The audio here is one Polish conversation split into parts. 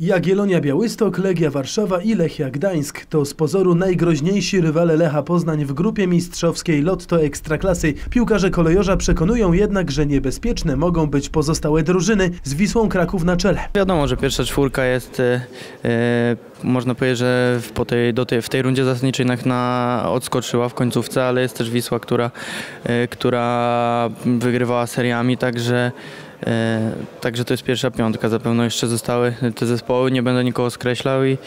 Jagiellonia Białystok, Legia Warszawa i Lechia Gdańsk to z pozoru najgroźniejsi rywale Lecha Poznań w grupie mistrzowskiej Lotto Ekstraklasy. Piłkarze kolejorza przekonują jednak, że niebezpieczne mogą być pozostałe drużyny z Wisłą Kraków na czele. Wiadomo, że pierwsza czwórka jest, e, e, można powiedzieć, że po tej, do tej, w tej rundzie zasadniczej na, na odskoczyła w końcówce, ale jest też Wisła, która, e, która wygrywała seriami, także Także to jest pierwsza piątka. Zapewne jeszcze zostały te zespoły, nie będę nikogo skreślał i,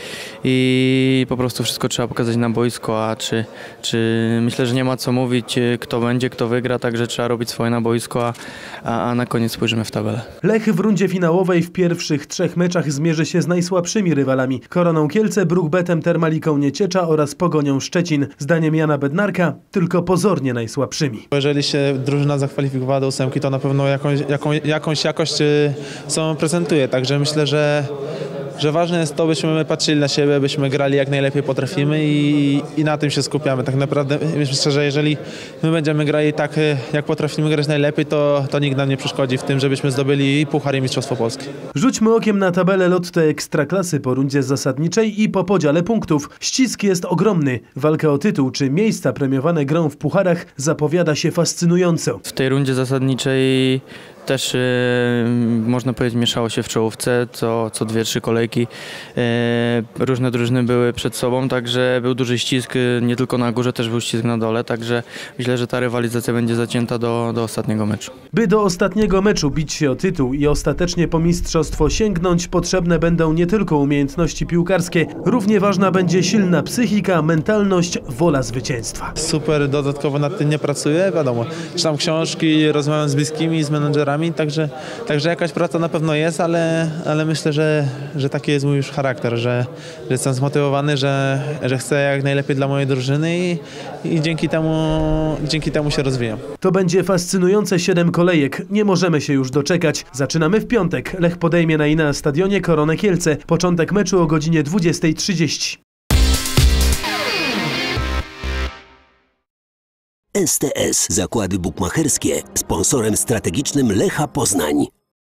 i po prostu wszystko trzeba pokazać na boisko, a czy, czy myślę, że nie ma co mówić, e, kto będzie, kto wygra, także trzeba robić swoje na boisko, a, a, a na koniec spojrzymy w tabelę. Lech w rundzie finałowej w pierwszych trzech meczach zmierzy się z najsłabszymi rywalami. Koroną Kielce, Brukbetem, Termaliką Nieciecza oraz Pogonią Szczecin. Zdaniem Jana Bednarka tylko pozornie najsłabszymi. Jeżeli się drużyna zakwalifikowała do ósemki, to na pewno jakąś, jaką, jakąś jakość y, sobą prezentuje. Także myślę, że, że ważne jest to, byśmy patrzyli na siebie, byśmy grali jak najlepiej potrafimy i, i na tym się skupiamy. Tak naprawdę myślę, że jeżeli my będziemy grali tak, y, jak potrafimy grać najlepiej, to, to nikt nam nie przeszkodzi w tym, żebyśmy zdobyli i Puchar i Mistrzostwo Polskie. Rzućmy okiem na tabelę Lotto Ekstraklasy po rundzie zasadniczej i po podziale punktów. Ścisk jest ogromny. Walka o tytuł czy miejsca premiowane grą w pucharach zapowiada się fascynująco. W tej rundzie zasadniczej też e, można powiedzieć mieszało się w czołówce, co, co dwie, trzy kolejki. E, różne drużyny były przed sobą, także był duży ścisk, e, nie tylko na górze, też był ścisk na dole, także myślę, że ta rywalizacja będzie zacięta do, do ostatniego meczu. By do ostatniego meczu bić się o tytuł i ostatecznie po mistrzostwo sięgnąć, potrzebne będą nie tylko umiejętności piłkarskie, równie ważna będzie silna psychika, mentalność, wola zwycięstwa. Super dodatkowo nad tym nie pracuję, wiadomo. Czytam książki, rozmawiam z bliskimi, z menedżerami, także, także jakaś praca na pewno jest, ale, ale myślę, że, że taki jest mój już charakter, że, że jestem zmotywowany, że, że chcę jak najlepiej dla mojej drużyny i, i dzięki, temu, dzięki temu się rozwijam. To będzie fascynujące 7 kolejek. Nie możemy się już doczekać. Zaczynamy w piątek. Lech podejmie na Inea Stadionie Koronę Kielce. Początek meczu o godzinie 20.30. STS Zakłady Bukmacherskie, sponsorem strategicznym Lecha Poznań.